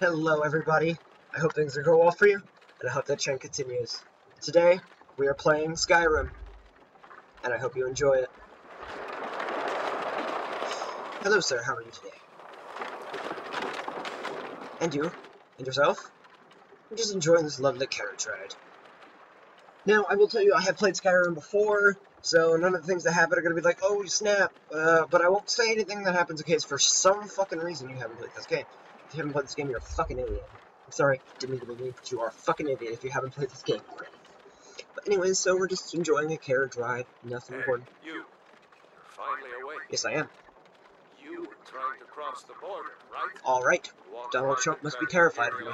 Hello everybody, I hope things are going well for you, and I hope that trend continues. Today, we are playing Skyrim, and I hope you enjoy it. Hello sir, how are you today? And you? And yourself? I'm just enjoying this lovely carriage ride. Now, I will tell you, I have played Skyrim before, so none of the things that happen are going to be like, oh snap, uh, but I won't say anything that happens in case for some fucking reason you haven't played this game. If you haven't played this game, you're a fucking idiot. I'm sorry, didn't mean to be mean, but you are a fucking idiot if you haven't played this game already. But anyways, so we're just enjoying a carriage ride, nothing Hey, important. you. You're finally awake. Yes, I am. You were trying to cross the border, right? Alright, Walked Donald Trump must be terrified of me.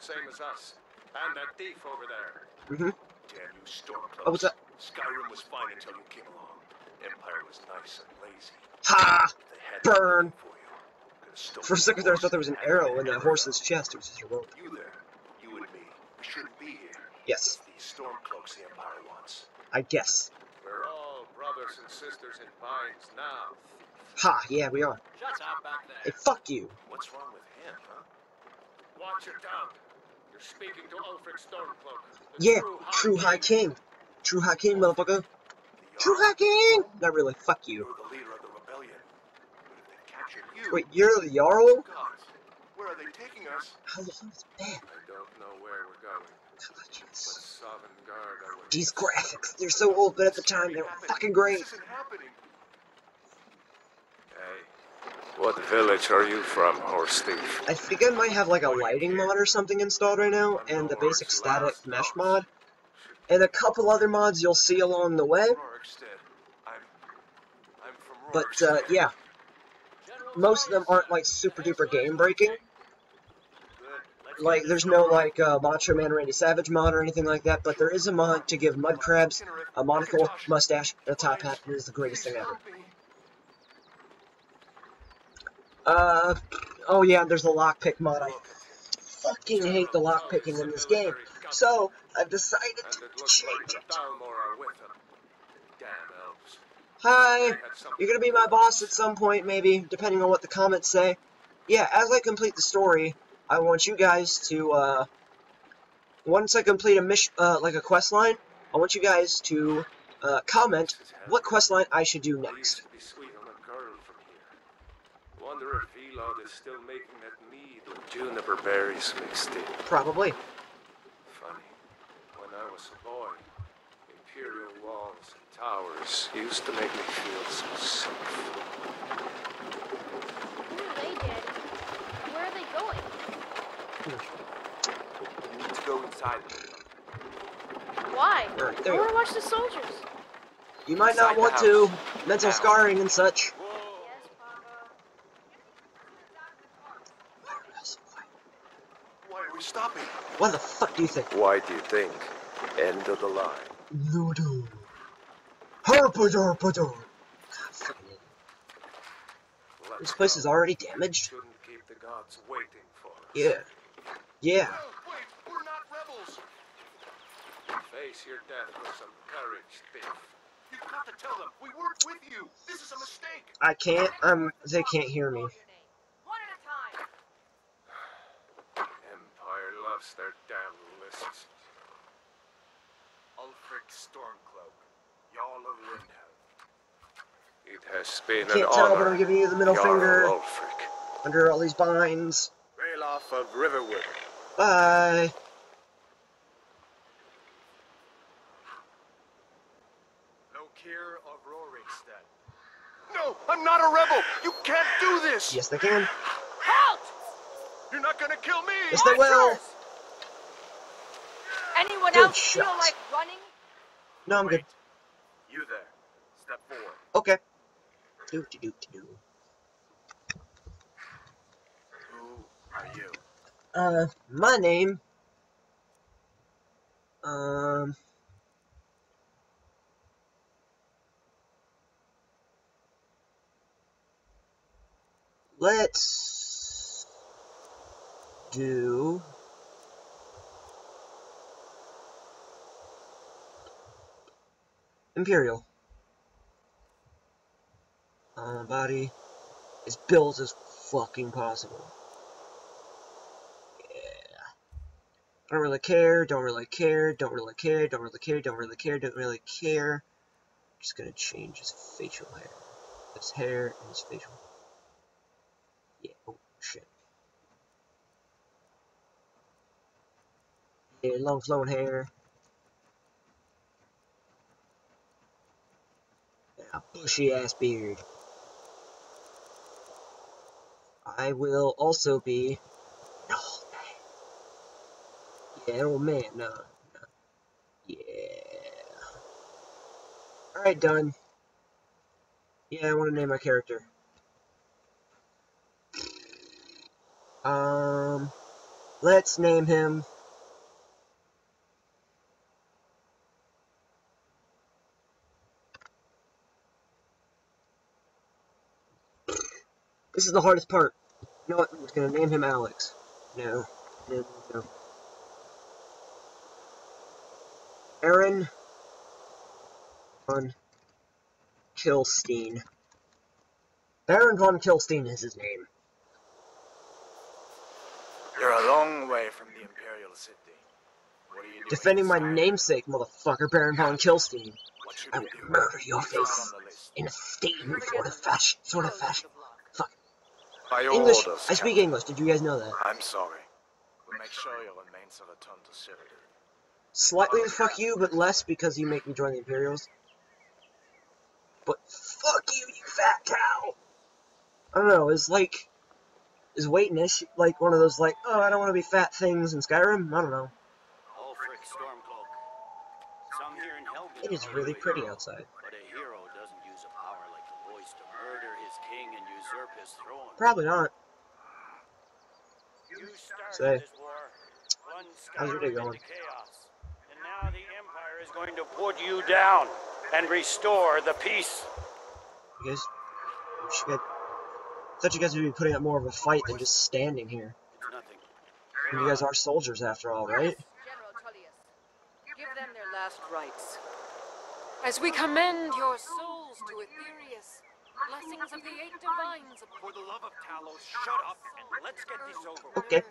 Same as us. And that thief over there. mm-hmm. Damn you, Stormcloaks. Oh, what's that? Skyrim was fine until you came along. Empire was nice and lazy. Ha! Burn. For, you. Could've stolen For a second there, I thought there was an arrow in that everything. horse's chest. It was just a rope. You there. You and me. We shouldn't be here. Yes, It's these Stormcloaks the Empire wants. I guess. We're all brothers and sisters in binds now. Ha! Yeah, we are. Shut up back Hey, fuck you. What's wrong with him, huh? Watch your tongue. You're speaking to Ulfric Stormcloak. Yeah, true High King. True High King, motherfucker. True High King! Not really, fuck you. You're the leader of the rebellion. But if they captured you, Wait, you're the Jarl? God, where are they taking us? How long is that? I don't know where we're going. God, But jeez. Sovngarde awaits. These graphics, they're so old, but at the time they were fucking great. This isn't happening. Hey, what village are you from, horse thief? I think I might have like a lighting mod or something installed right now, and the basic static mesh mod, and a couple other mods you'll see along the way. Rorikstead. I'm, I'm from But uh, yeah, most of them aren't like super duper game breaking. Like, there's no like uh, Macho Man Randy Savage mod or anything like that, but there is a mod to give mud crabs a monocle, mustache, and a top hat, and it is the greatest thing ever. Uh, oh yeah, there's the lockpick mod. I fucking hate the lockpicking in this game, so I've decided to change it. Hi, They had something you're gonna be my boss at some point, maybe, depending on what the comments say. Yeah, as I complete the story, I want you guys to, uh, once I complete a mission, uh, like a quest line, I want you guys to, uh, comment what quest line I should do next. to be sweet on a girl from here. Wonder if Elod is still making that mead with juniper berries mixed in. Probably. Funny. When I was a boy, imperial towers used to make me feel so safe. Who are they, Daddy? Where are they going? We need to go inside. Why? Alright, I there you want to watch the soldiers. You might not Inside the want to. Mental Now. scarring and such. Whoa! Yes, Papa. Why are we stopping? What the fuck do you think? Why do you think? End of the line. Voodoo. Harpador Pador. God, fucking idiot. Let's This place is already damaged? Shouldn't keep the gods waiting for us. Yeah. Yeah. Wait, we're not rebels. Face your death with some courage, thief. You've got to tell them we worked with you. This is a mistake. I can't, um, they can't hear me. One at a time. Empire loves their damn lists. Ulfric Stormcloak, Jarl of Windhelm. It has been Can't tell, but. I'm giving you the middle Jarl finger Ulfric. under all these binds. Ralof of Riverwood. Bye. Lokir of Rorikstead. No, I'm not a rebel. You can't do this. Yes, they can. Halt! You're not gonna kill me. Yes, they will. Anyone Good else feel like running? No, I'm good. Wait. You there. Step forward. Okay. Do do do do do. Who are you? Uh, my name. Um. Let's do. Imperial. Body as built as fucking possible. Yeah. Don't really care, don't really care, don't really care, don't really care, don't really care, don't really care. Just gonna change his facial hair. His hair and his facial. Yeah, oh shit. Yeah, long flowing hair. A bushy ass beard. I will also be no, yeah, old man, no, no. Yeah. Alright, done. Yeah, I want to name my character. Um, let's name him. This is the hardest part. You know what? I'm just gonna name him Alex. No. No, no. Aaron von Killstein. Baron von Killstein is his name. You're a long way from the Imperial City. What are you doing Defending my namesake, motherfucker, Baron von Killstein. I will murder your face the in a statement sort of fashion. Sort of fashion. Fuck. By your English. orders, I speak English. Did you guys know that? I'm sorry. We'll make sure your remains are returned to Cyrodiil. Slightly fuck you, but less because you make me join the Imperials. But fuck you, you fat cow! I don't know, is like... Is weight an issue? Like one of those like, oh, I don't want to be fat things in Skyrim? I don't know. Ulfric Stormcloak. Some here in Helgen It is really pretty outside. But a hero doesn't use a power like the voice to murder his king and usurp his throne. Probably not. You Say, this war, plunged how's your day going? chaos, and now the Empire is going to put you down and restore the peace. You guys... You should get... I thought you guys would be putting up more of a fight than just standing here. It's nothing. You guys are soldiers after all, right? General Tullius. Give them their last rites. As we commend your souls to Aetherius, blessings of the eight divines For the love of Talos, shut up and let's get this over with. Okay.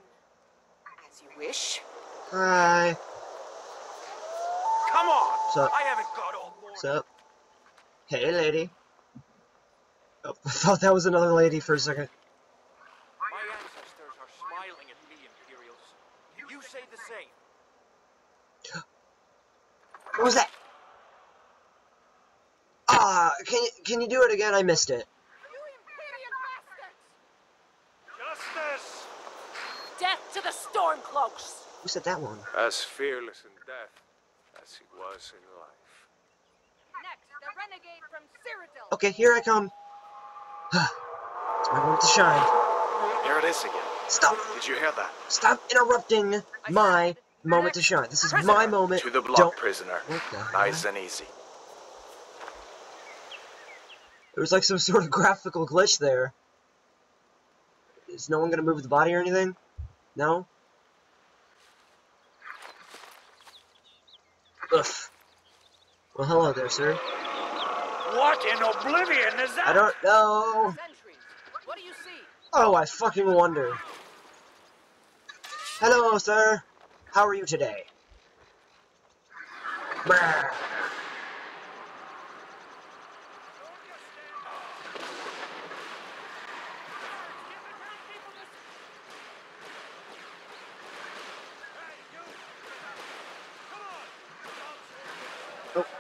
As you wish. Hi. Come on! What's up? I haven't got all morning. What's up? Hey, lady. Oh, I thought that was another lady for a second. My ancestors are smiling at me, Imperials. You say the same. What was that? Ah, can you can you do it again? I missed it. You Imperial bastards! Justice! Death to the Stormcloaks! Who said that one? As fearless in death as he was in life. Next, the renegade from Cyrodiil. Okay, here I come. it's my moment to shine. Here it is again. Stop! Did you hear that? Stop interrupting my moment to shine. This is my moment. To the block, Don't. prisoner. What the? Nice and easy. There was like some sort of graphical glitch there. Is no one gonna move the body or anything? No? Ugh. Well, hello there, sir. What in oblivion is that? I don't know. What do you see? Oh, I fucking wonder. Hello, sir. How are you today? Brr.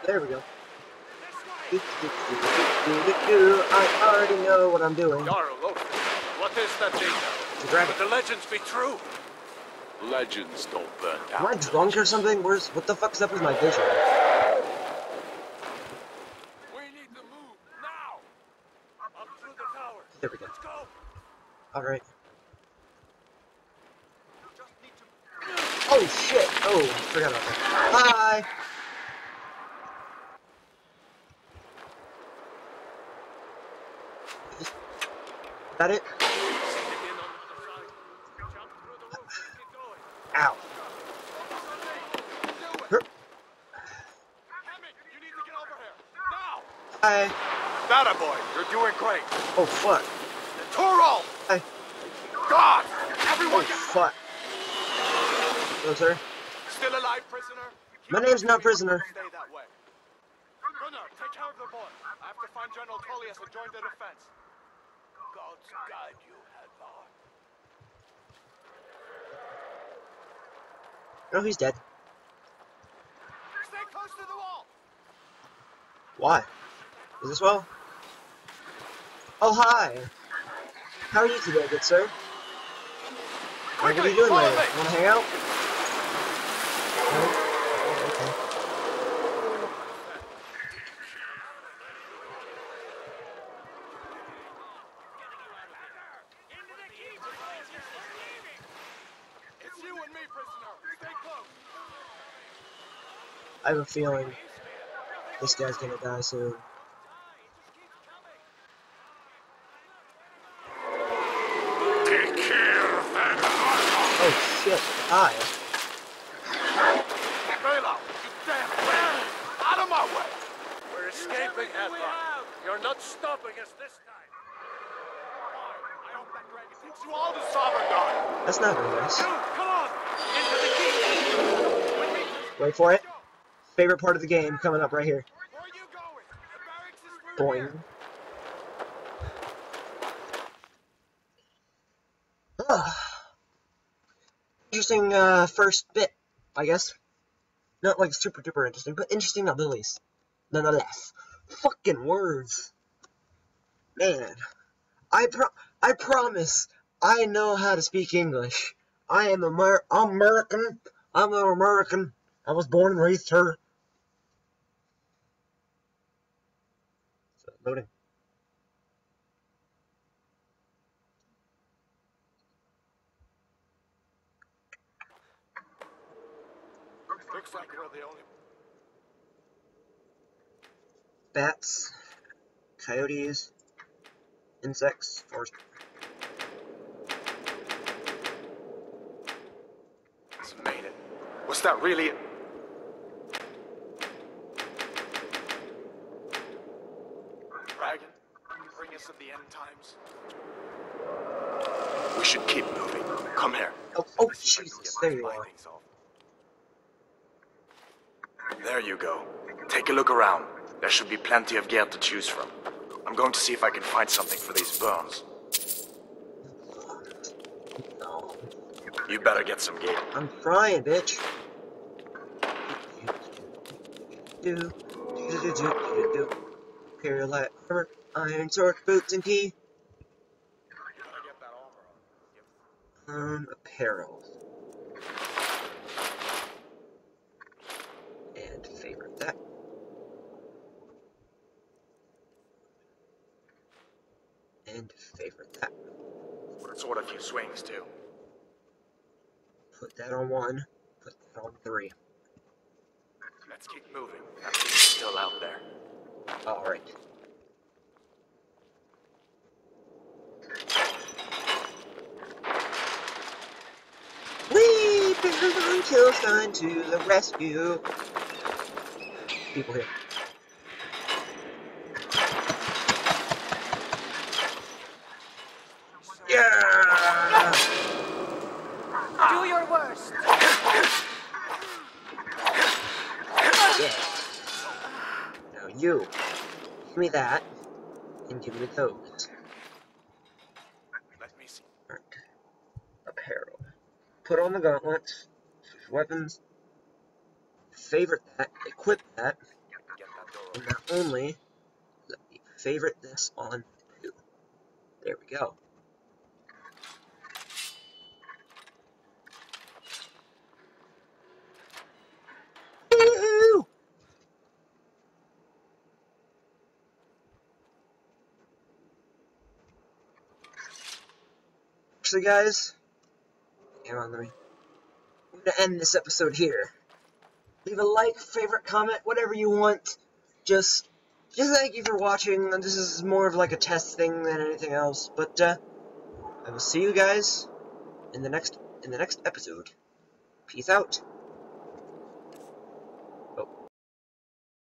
There we go. I already know what I'm doing. Jarl, look. What is that data? To grab it. the legends be true? Legends don't burn down. Am I drunk or something? Where's what the fuck's up with my vision? We need to move now. Up through the tower. There we go. Let's go. All right. Just need to. Oh shit! Oh, forgot about that. Hi. Is that it? Sink it in on the other side. Jump through the roof and keep going. Ow. Do Her- it. Haming, you need to get over here. Now. Hi. That boy, you're doing great. Oh fuck. Turo! Hi. God! Oh Everyone get fuck. Hello, sir. Still alive, prisoner? My name's not prisoner. Stay that way. Gunnar, take care of the boy. I have to find General Tullius and join the defense. God's guide you, Hadvar. No, he's dead. Stay close to the wall. Why? Is this well? Oh, hi. How are you today, good sir? Hey, what are you doing later? Want to hang out? No? Oh, okay. It's you and me, prisoner. Stay close. I have a feeling this guy's gonna die soon. Take care of that. Oh shit, hi. Bela, you damn rat. Out of my way. We're escaping, Hadvar. You're not stopping us this time. I hope that dragon takes you all to Sovngarde That's not very nice. Dude, come on. Into the keep. With me. Wait for it. Favorite part of the game coming up right here. Boing. interesting uh, first bit, I guess. Not like super duper interesting, but interesting least. Nonetheless. Fucking words. Man. I pro- I promise I know how to speak English. I am Amer- American. I'm an American. I was born and raised here. So, loading. Looks like we're the only. bats, coyotes, insects, forest. It's made it. Was that really? Dragon, of the end times. We should keep moving. Come here. Oh, oh, See if I can Jesus, there you are. There you go. Take a look around. There should be plenty of gear to choose from. I'm going to see if I can find something for these burns. No, You better get some gear. I'm trying, bitch. Do, do, do, do, do, do, do. Imperial light armor, iron sword, boots, and key. Um, apparel. And favorite that. And favorite that. Sort a few swings too. Put that on one. Put that on three. Let's keep moving. That thing's still out there. Alright. We bring Killstein to the rescue. People here. Yeah! Do your worst. Yeah. Now you, give me that, and give me those. Let me see. Apparel. Put on the gauntlets, switch weapons, favorite that, equip that, and not only, let me favorite this on. There we go. Actually, guys, hang on, let me. Gonna end this episode here. Leave a like, favorite, comment, whatever you want. Just, just thank you for watching. This is more of like a test thing than anything else. But uh, I will see you guys in the next in the next episode. Peace out.